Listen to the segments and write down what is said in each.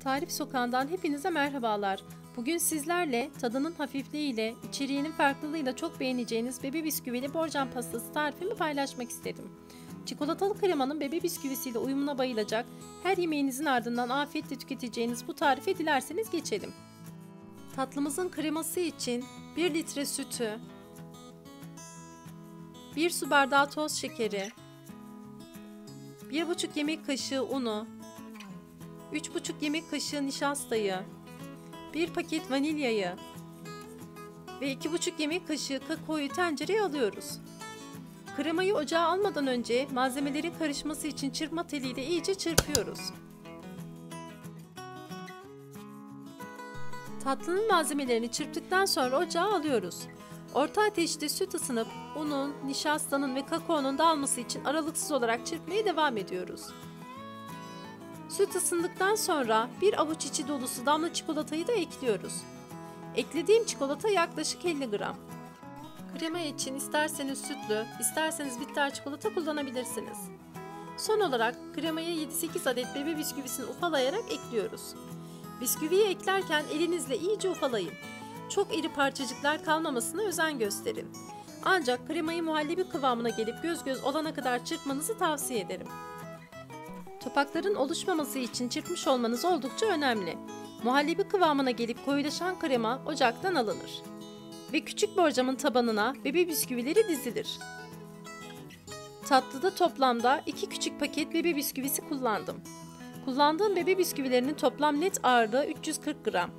Tarif Sokağı'ndan hepinize merhabalar. Bugün sizlerle tadının hafifliğiyle, içeriğinin farklılığıyla çok beğeneceğiniz bebe bisküvili borcam pastası tarifimi paylaşmak istedim. Çikolatalı kremanın bebe bisküvisiyle uyumuna bayılacak, her yemeğinizin ardından afiyetle tüketeceğiniz bu tarife dilerseniz geçelim. Tatlımızın kreması için 1 litre sütü, 1 su bardağı toz şekeri, 1,5 yemek kaşığı unu, 3,5 yemek kaşığı nişastayı, 1 paket vanilyayı ve 2,5 yemek kaşığı kakaoyu tencereye alıyoruz. Kremayı ocağa almadan önce malzemelerin karışması için çırpma teliyle iyice çırpıyoruz. Tatlının malzemelerini çırptıktan sonra ocağa alıyoruz. Orta ateşte süt ısınıp unun, nişastanın ve kakaonun dağılması için aralıksız olarak çırpmaya devam ediyoruz. Süt ısındıktan sonra bir avuç içi dolusu damla çikolatayı da ekliyoruz. Eklediğim çikolata yaklaşık 50 gram. Krema için isterseniz sütlü, isterseniz bitter çikolata kullanabilirsiniz. Son olarak kremaya 7-8 adet bebe bisküvisini ufalayarak ekliyoruz. Bisküviyi eklerken elinizle iyice ufalayın. Çok iri parçacıklar kalmamasına özen gösterin. Ancak kremayı muhallebi kıvamına gelip göz göz olana kadar çırpmanızı tavsiye ederim. Topakların oluşmaması için çırpmış olmanız oldukça önemli. Muhallebi kıvamına gelip koyulaşan krema ocaktan alınır. Ve küçük borcamın tabanına bebe bisküvileri dizilir. Tatlıda toplamda 2 küçük paket bebe bisküvisi kullandım. Kullandığım bebe bisküvilerinin toplam net ağırlığı 340 gram.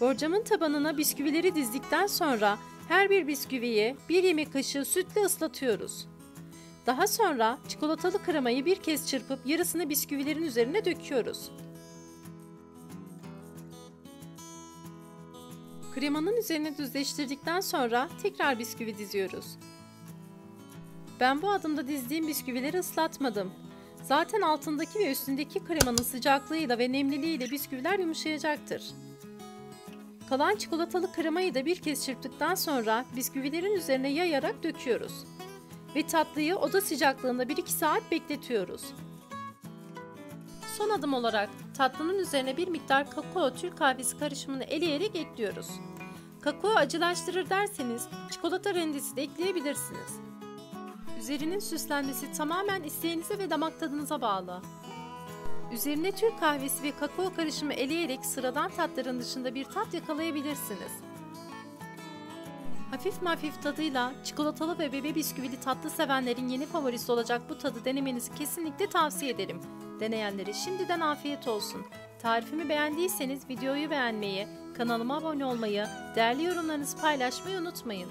Borcamın tabanına bisküvileri dizdikten sonra her bir bisküviyi bir yemek kaşığı sütle ıslatıyoruz. Daha sonra çikolatalı kremayı bir kez çırpıp yarısını bisküvilerin üzerine döküyoruz. Kremanın üzerine düzleştirdikten sonra tekrar bisküvi diziyoruz. Ben bu adımda dizdiğim bisküvileri ıslatmadım. Zaten altındaki ve üstündeki kremanın sıcaklığıyla ve nemliliğiyle bisküviler yumuşayacaktır. Kalan çikolatalı kremayı da bir kez çırptıktan sonra bisküvilerin üzerine yayarak döküyoruz. Ve tatlıyı oda sıcaklığında 1-2 saat bekletiyoruz. Son adım olarak tatlının üzerine bir miktar kakao Türk kahvesi karışımını eleyerek ekliyoruz. Kakao acılaştırır derseniz çikolata rendesi de ekleyebilirsiniz. Üzerinin süslenmesi tamamen isteğinize ve damak tadınıza bağlı. Üzerine Türk kahvesi ve kakao karışımı eleyerek sıradan tatların dışında bir tat yakalayabilirsiniz. Hafif mafif tadıyla çikolatalı ve bebe bisküvili tatlı sevenlerin yeni favorisi olacak bu tadı denemenizi kesinlikle tavsiye ederim. Deneyenlere şimdiden afiyet olsun. Tarifimi beğendiyseniz videoyu beğenmeyi, kanalıma abone olmayı, değerli yorumlarınızı paylaşmayı unutmayın.